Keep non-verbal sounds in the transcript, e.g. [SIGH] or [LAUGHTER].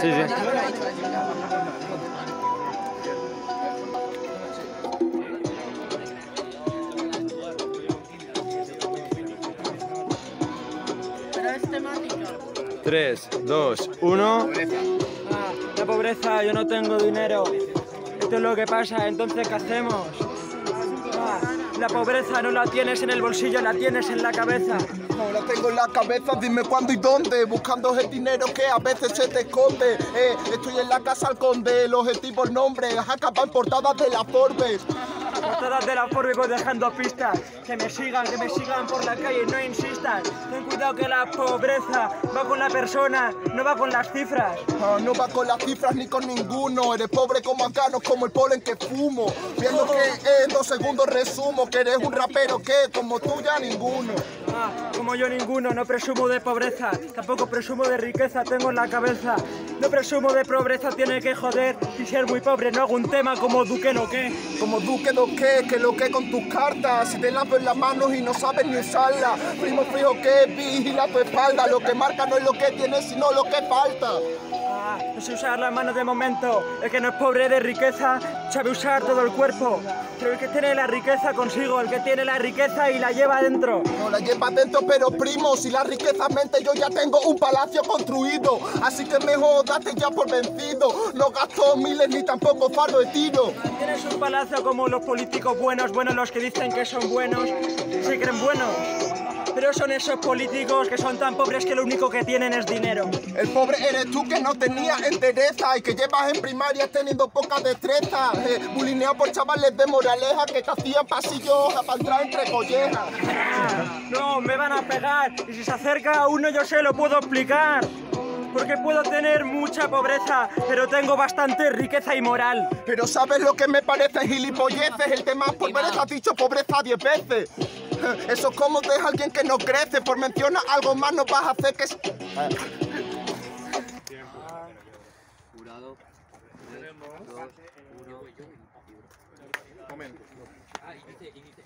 Sí, sí. Pero es temática. 3, 2, 1. La pobreza, yo no tengo dinero. Esto es lo que pasa, entonces ¿qué hacemos? La pobreza no la tienes en el bolsillo, la tienes en la cabeza. No la tengo en la cabeza, dime cuándo y dónde. Buscando el dinero que a veces se te esconde. Eh, estoy en la casa al conde, el objetivo, el nombre. Acaba en portadas de la Forbes. Todas de la forma voy dejando pistas. Que me sigan, que me sigan por la calle no insistan. Ten cuidado que la pobreza va con la persona, no va con las cifras. Ah, no va con las cifras ni con ninguno. Eres pobre como acá, no como el polen que fumo. Viendo que en dos segundos resumo que eres un rapero que como tú ya ninguno. Ah, como yo ninguno, no presumo de pobreza, tampoco presumo de riqueza, tengo en la cabeza. No presumo de pobreza, tiene que joder y ser muy pobre. No hago un tema como Duque no qué. Como Duque que, lo que con tus cartas. Si te lavo en las manos y no sabes ni usarla. Primo fijo que vigila tu espalda. Lo que marca no es lo que tienes, sino lo que falta. Ah, no sé usar las manos de momento. El que no es pobre de riqueza sabe usar todo el cuerpo. Pero el que tiene la riqueza consigo, el que tiene la riqueza y la lleva dentro. No la llevas dentro, pero primo, si la riqueza mente yo ya tengo un palacio construido. Así que mejor date ya por vencido. No gasto miles ni tampoco fardo de tiro. Tienes un palacio como los políticos buenos, buenos los que dicen que son buenos, se creen buenos. Pero son esos políticos que son tan pobres que lo único que tienen es dinero. El pobre eres tú que no tenías entereza y que llevas en primaria teniendo poca destreza. Eh, bulineado por chavales de moraleja que te hacían pasillos para entrar entre collejas. Ah, no, me van a pegar. Y si se acerca a uno yo se lo puedo explicar. Porque puedo tener mucha pobreza, pero tengo bastante riqueza y moral. Pero ¿sabes lo que me parece gilipolleces? El tema pobreza has dicho pobreza diez veces. [LAUGHS] Eso es como de alguien que no crece. Por mencionar algo más no vas a hacer que... Jurado. 3, 2, 1. Momento. Ah, inicie, inicie.